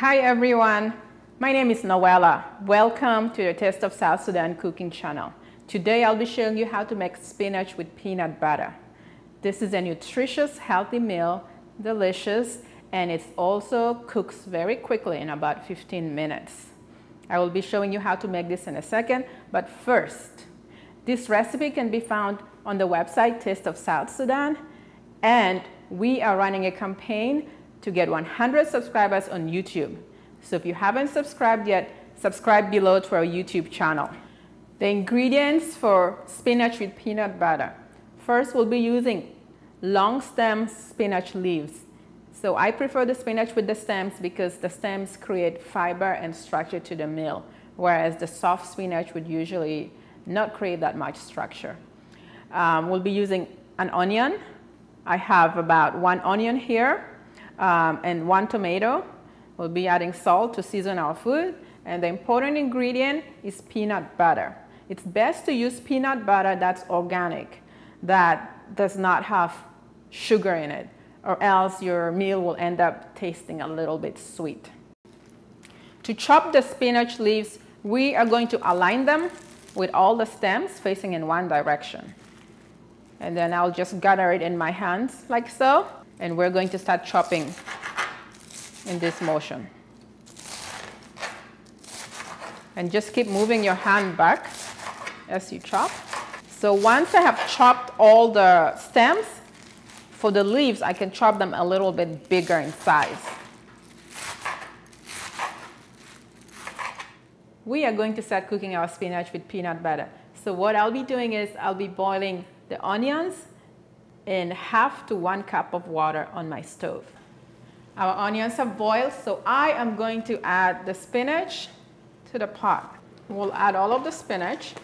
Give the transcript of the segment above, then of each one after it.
Hi everyone, my name is Noela. Welcome to the Taste of South Sudan cooking channel. Today I'll be showing you how to make spinach with peanut butter. This is a nutritious, healthy meal, delicious, and it also cooks very quickly in about 15 minutes. I will be showing you how to make this in a second, but first, this recipe can be found on the website Taste of South Sudan, and we are running a campaign to get 100 subscribers on YouTube. So if you haven't subscribed yet, subscribe below to our YouTube channel. The ingredients for spinach with peanut butter. First, we'll be using long stem spinach leaves. So I prefer the spinach with the stems because the stems create fiber and structure to the meal, whereas the soft spinach would usually not create that much structure. Um, we'll be using an onion. I have about one onion here um, and one tomato. We'll be adding salt to season our food. And the important ingredient is peanut butter. It's best to use peanut butter that's organic, that does not have sugar in it, or else your meal will end up tasting a little bit sweet. To chop the spinach leaves, we are going to align them with all the stems facing in one direction. And then I'll just gather it in my hands like so. And we're going to start chopping in this motion. And just keep moving your hand back as you chop. So once I have chopped all the stems, for the leaves, I can chop them a little bit bigger in size. We are going to start cooking our spinach with peanut butter. So what I'll be doing is I'll be boiling the onions in half to one cup of water on my stove. Our onions have boiled, so I am going to add the spinach to the pot. We'll add all of the spinach,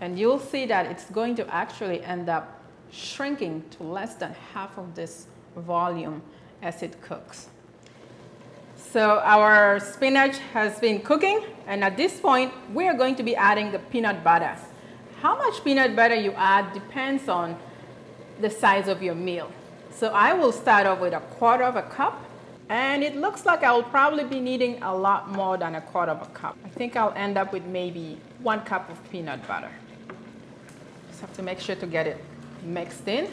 and you'll see that it's going to actually end up shrinking to less than half of this volume as it cooks. So our spinach has been cooking, and at this point, we are going to be adding the peanut butter. How much peanut butter you add depends on the size of your meal. So I will start off with a quarter of a cup and it looks like I'll probably be needing a lot more than a quarter of a cup. I think I'll end up with maybe one cup of peanut butter. Just have to make sure to get it mixed in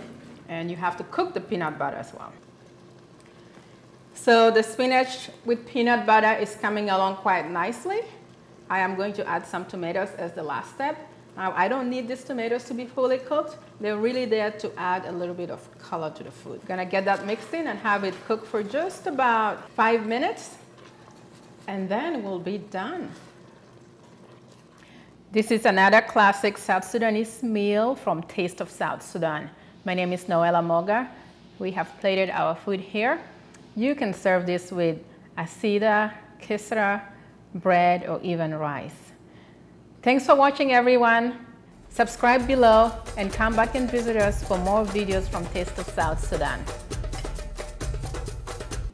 and you have to cook the peanut butter as well. So the spinach with peanut butter is coming along quite nicely. I am going to add some tomatoes as the last step. Now, I don't need these tomatoes to be fully cooked. They're really there to add a little bit of color to the food. Gonna get that mixed in and have it cook for just about five minutes, and then we'll be done. This is another classic South Sudanese meal from Taste of South Sudan. My name is Noela Mogga. We have plated our food here. You can serve this with asida, kisra, bread, or even rice. Thanks for watching everyone. Subscribe below and come back and visit us for more videos from Taste of South Sudan.